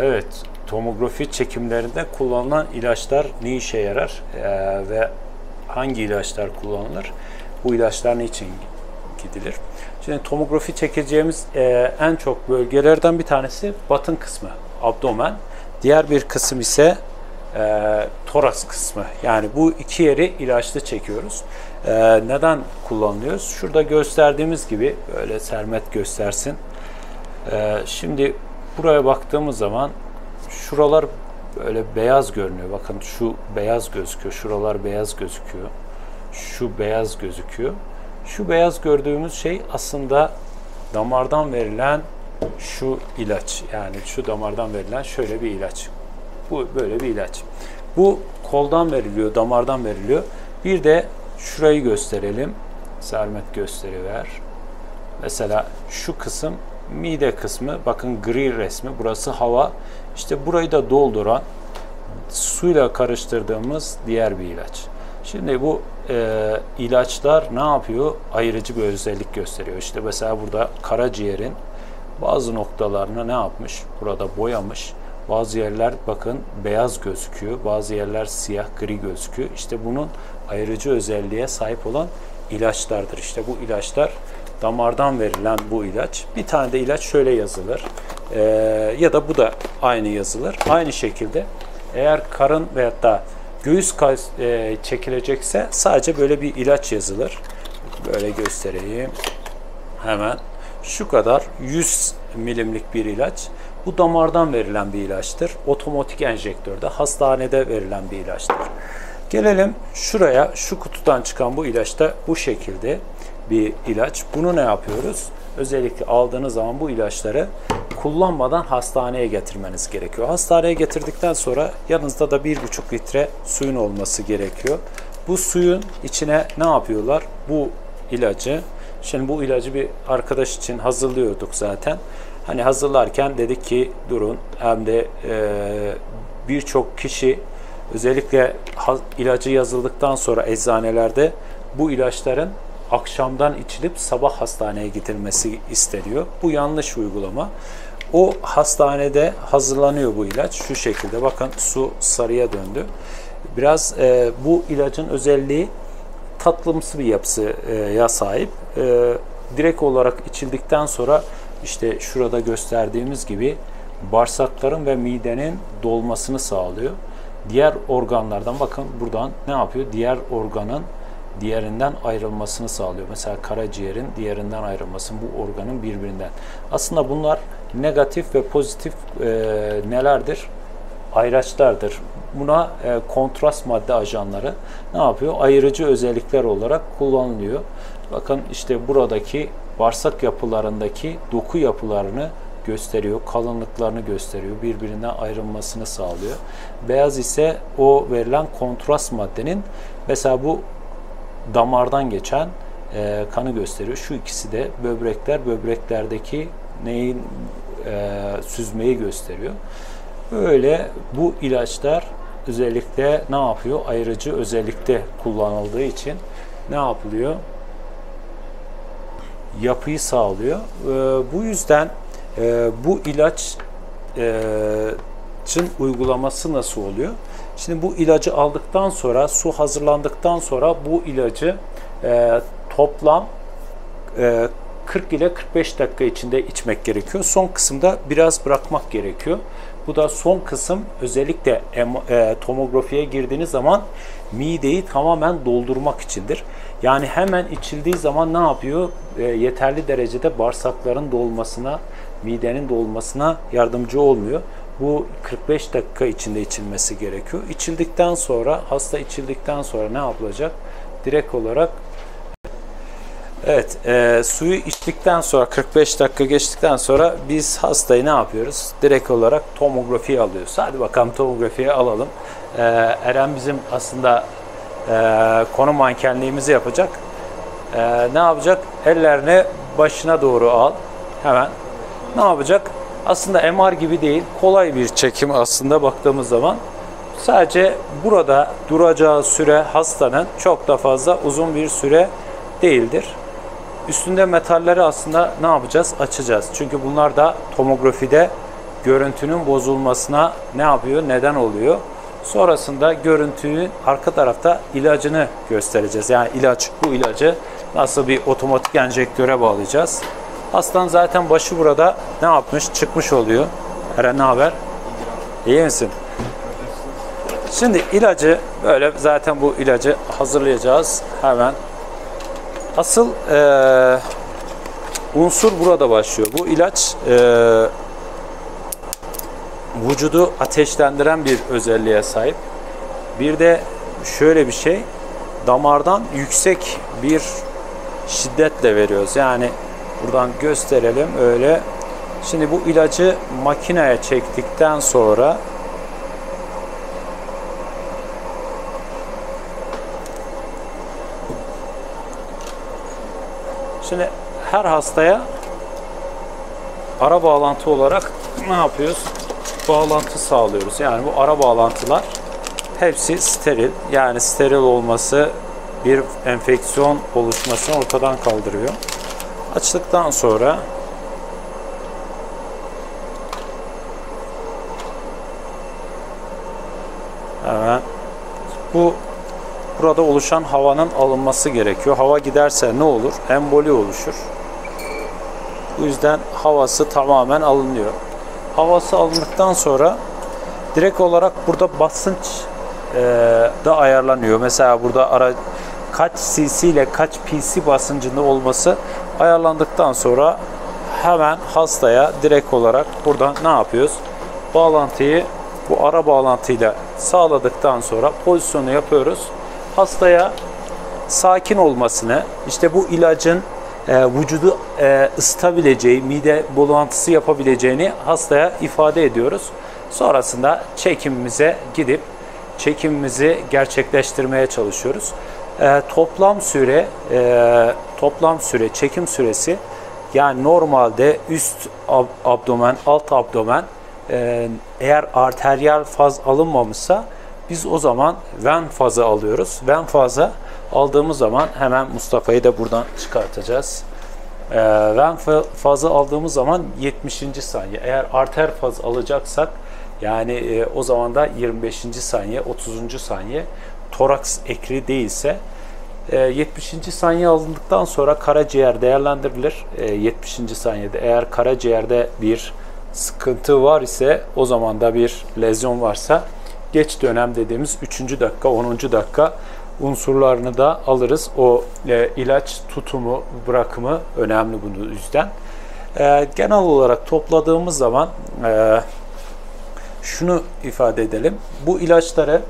Evet, tomografi çekimlerinde kullanılan ilaçlar ne işe yarar Ee, ve hangi ilaçlar kullanılır? Bu ilaçlar niçin gidilir? Şimdi tomografi çekeceğimiz e, en çok bölgelerden bir tanesi batın kısmı, abdomen. Diğer bir kısım ise e, toraks kısmı. Yani bu iki yeri ilaçlı çekiyoruz. E, neden kullanılıyoruz? Şurada gösterdiğimiz gibi, böyle Sermet göstersin. E, şimdi buraya baktığımız zaman şuralar böyle beyaz görünüyor. Bakın şu beyaz gözüküyor. Şuralar beyaz gözüküyor. Şu beyaz gözüküyor. Şu beyaz gördüğümüz şey aslında damardan verilen şu ilaç. Yani şu damardan verilen şöyle bir ilaç. Bu böyle bir ilaç. Bu koldan veriliyor, damardan veriliyor. Bir de şurayı gösterelim. Sermet gösteriver. Mesela şu kısım mide kısmı. Bakın gri resmi. Burası hava. İşte burayı da dolduran suyla karıştırdığımız diğer bir ilaç. Şimdi bu e, ilaçlar ne yapıyor? Ayırıcı bir özellik gösteriyor. İşte mesela burada karaciğerin bazı noktalarını ne yapmış? Burada boyamış. Bazı yerler bakın beyaz gözüküyor. Bazı yerler siyah gri gözüküyor. İşte bunun ayırıcı özelliğe sahip olan ilaçlardır. İşte bu ilaçlar damardan verilen bu ilaç. Bir tane de ilaç şöyle yazılır. Ee, ya da bu da aynı yazılır. Aynı şekilde eğer karın veyahut da göğüs e, çekilecekse sadece böyle bir ilaç yazılır. Böyle göstereyim. Hemen şu kadar 100 milimlik bir ilaç. Bu damardan verilen bir ilaçtır. Otomatik enjektörde, hastanede verilen bir ilaçtır. Gelelim şuraya, şu kutudan çıkan bu ilaç da bu şekilde bir ilaç. Bunu ne yapıyoruz? Özellikle aldığınız zaman bu ilaçları kullanmadan hastaneye getirmeniz gerekiyor. Hastaneye getirdikten sonra yanınızda da 1,5 litre suyun olması gerekiyor. Bu suyun içine ne yapıyorlar? Bu ilacı, şimdi bu ilacı bir arkadaş için hazırlıyorduk zaten. Hani hazırlarken dedik ki durun hem de e, birçok kişi özellikle ilacı yazıldıktan sonra eczanelerde bu ilaçların akşamdan içilip sabah hastaneye gidilmesi isteniyor. Bu yanlış uygulama. O hastanede hazırlanıyor bu ilaç. Şu şekilde bakın su sarıya döndü. Biraz e, bu ilacın özelliği tatlımsı bir yapısıya sahip. E, direkt olarak içildikten sonra işte şurada gösterdiğimiz gibi bağırsakların ve midenin dolmasını sağlıyor. Diğer organlardan bakın buradan ne yapıyor? Diğer organın diğerinden ayrılmasını sağlıyor. Mesela karaciğerin diğerinden ayrılması bu organın birbirinden. Aslında bunlar negatif ve pozitif e, nelerdir? Ayraçlardır. Buna e, kontrast madde ajanları ne yapıyor? Ayırıcı özellikler olarak kullanılıyor. Bakın işte buradaki bağırsak yapılarındaki doku yapılarını gösteriyor, kalınlıklarını gösteriyor, birbirinden ayrılmasını sağlıyor. Beyaz ise o verilen kontrast maddenin mesela bu damardan geçen e, kanı gösteriyor. Şu ikisi de böbrekler, böbreklerdeki neyin e, süzmeyi gösteriyor. Böyle bu ilaçlar özellikle ne yapıyor? Ayrıcı özellikte kullanıldığı için ne yapılıyor? Yapıyı sağlıyor. E, bu yüzden e, bu ilaç e, uygulaması nasıl oluyor? Şimdi bu ilacı aldıktan sonra, su hazırlandıktan sonra bu ilacı e, toplam e, 40 ile 45 dakika içinde içmek gerekiyor. Son kısımda biraz bırakmak gerekiyor. Bu da son kısım özellikle e, tomografiye girdiğiniz zaman mideyi tamamen doldurmak içindir. Yani hemen içildiği zaman ne yapıyor? E, yeterli derecede bağırsakların dolmasına, midenin dolmasına yardımcı olmuyor. Bu 45 dakika içinde içilmesi gerekiyor. İçildikten sonra, hasta içildikten sonra ne yapılacak? Direkt olarak Evet, e, suyu içtikten sonra 45 dakika geçtikten sonra biz hastayı ne yapıyoruz? Direkt olarak tomografiye alıyoruz. Hadi bakalım tomografiye alalım. E, Eren bizim aslında e, konu mankenliğimizi yapacak. E, ne yapacak? Ellerini başına doğru al. Hemen. Ne yapacak? Aslında MR gibi değil, kolay bir çekim aslında baktığımız zaman. Sadece burada duracağı süre hastanın çok da fazla uzun bir süre değildir. Üstünde metalleri aslında ne yapacağız? Açacağız. Çünkü bunlar da tomografide görüntünün bozulmasına ne yapıyor? Neden oluyor? Sonrasında görüntünün arka tarafta ilacını göstereceğiz. Yani ilaç, bu ilacı nasıl bir otomatik enjektöre bağlayacağız. Hastanın zaten başı burada ne yapmış? Çıkmış oluyor. Eren ne haber? İyi misin? Şimdi ilacı böyle zaten bu ilacı hazırlayacağız hemen. Asıl e, unsur burada başlıyor. Bu ilaç e, vücudu ateşlendiren bir özelliğe sahip. Bir de şöyle bir şey damardan yüksek bir şiddetle veriyoruz. Yani buradan gösterelim öyle. Şimdi bu ilacı makineye çektikten sonra Şimdi her hastaya ara bağlantı olarak ne yapıyoruz? Bağlantı sağlıyoruz. Yani bu ara bağlantılar hepsi steril. Yani steril olması bir enfeksiyon oluşmasını ortadan kaldırıyor. Açtıktan sonra hemen bu burada oluşan havanın alınması gerekiyor. Hava giderse ne olur? Emboli oluşur. Bu yüzden havası tamamen alınıyor. Havası alındıktan sonra direkt olarak burada basınç e, da ayarlanıyor. Mesela burada ara kaç cc ile kaç pc basıncında olması ayarlandıktan sonra hemen hastaya direkt olarak buradan ne yapıyoruz? Bağlantıyı bu ara bağlantıyla sağladıktan sonra pozisyonu yapıyoruz. Hastaya sakin olmasını, işte bu ilacın e, vücudu e, ısıtabileceği, mide bulantısı yapabileceğini hastaya ifade ediyoruz. Sonrasında çekimimize gidip çekimimizi gerçekleştirmeye çalışıyoruz. E, toplam süre e, toplam süre çekim süresi yani normalde üst ab abdomen, alt abdomen e, eğer arteriyel faz alınmamışsa biz o zaman ven fazı alıyoruz. Ven fazı aldığımız zaman hemen Mustafa'yı da buradan çıkartacağız. E, ven fazı aldığımız zaman 70. saniye. Eğer arter faz alacaksak yani o zaman da 25. saniye, 30. saniye toraks ekri değilse 70. E, saniye alındıktan sonra karaciğer değerlendirilir. 70. E, saniyede eğer karaciğerde bir sıkıntı var ise o zaman da bir lezyon varsa geç dönem dediğimiz 3. dakika 10. dakika unsurlarını da alırız. O e, ilaç tutumu, bırakımı önemli bunu yüzden. Genel olarak topladığımız zaman şunu ifade edelim. Bu ilaçları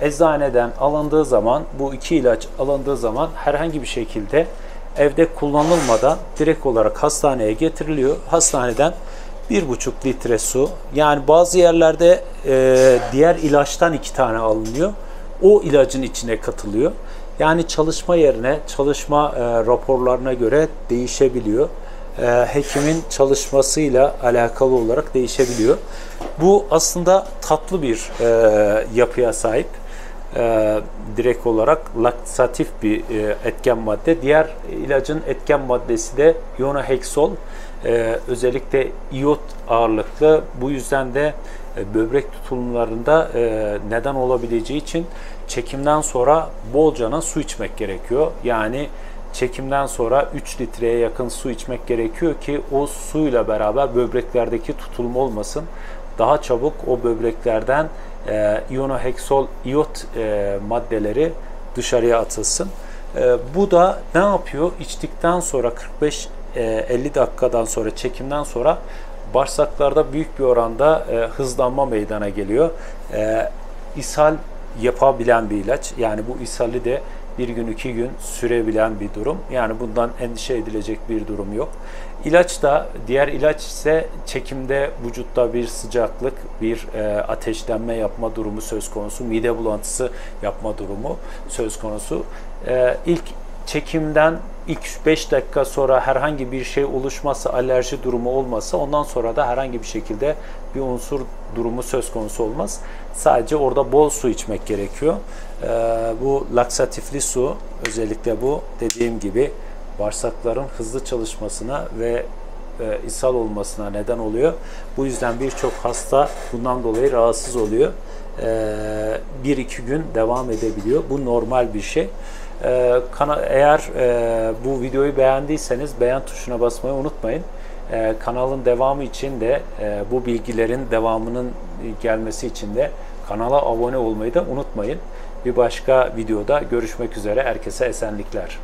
eczaneden alındığı zaman, bu iki ilaç alındığı zaman herhangi bir şekilde evde kullanılmadan direkt olarak hastaneye getiriliyor. Hastaneden bir buçuk litre su. Yani bazı yerlerde e, diğer ilaçtan iki tane alınıyor. O ilacın içine katılıyor. Yani çalışma yerine, çalışma e, raporlarına göre değişebiliyor. E, hekimin çalışmasıyla alakalı olarak değişebiliyor. Bu aslında tatlı bir e, yapıya sahip. E, direkt olarak laksatif bir e, etken madde. Diğer ilacın etken maddesi de ionoheksol. E, özellikle iot ağırlıklı. Bu yüzden de e, böbrek tutulumlarında e, neden olabileceği için çekimden sonra bolcana su içmek gerekiyor. Yani çekimden sonra 3 litreye yakın su içmek gerekiyor ki o suyla beraber böbreklerdeki tutulma olmasın. Daha çabuk o böbreklerden e, ionoheksol iot e, maddeleri dışarıya atılsın. E, bu da ne yapıyor? İçtikten sonra 45 e, 50 dakikadan sonra çekimden sonra bağırsaklarda büyük bir oranda e, hızlanma meydana geliyor. E, ishal yapabilen bir ilaç. Yani bu ishali de bir gün iki gün sürebilen bir durum. Yani bundan endişe edilecek bir durum yok. İlaç da diğer ilaç ise çekimde vücutta bir sıcaklık, bir e, ateşlenme yapma durumu söz konusu, mide bulantısı yapma durumu söz konusu. E, ilk çekimden ilk 5 dakika sonra herhangi bir şey oluşmazsa, alerji durumu olmazsa ondan sonra da herhangi bir şekilde bir unsur durumu söz konusu olmaz. Sadece orada bol su içmek gerekiyor. Ee, bu laksatifli su özellikle bu dediğim gibi bağırsakların hızlı çalışmasına ve e, ishal olmasına neden oluyor. Bu yüzden birçok hasta bundan dolayı rahatsız oluyor. E, bir iki gün devam edebiliyor. Bu normal bir şey. E, kana- eğer e, bu videoyu beğendiyseniz beğen tuşuna basmayı unutmayın. E, kanalın devamı için de e, bu bilgilerin devamının gelmesi için de kanala abone olmayı da unutmayın. Bir başka videoda görüşmek üzere. Herkese esenlikler.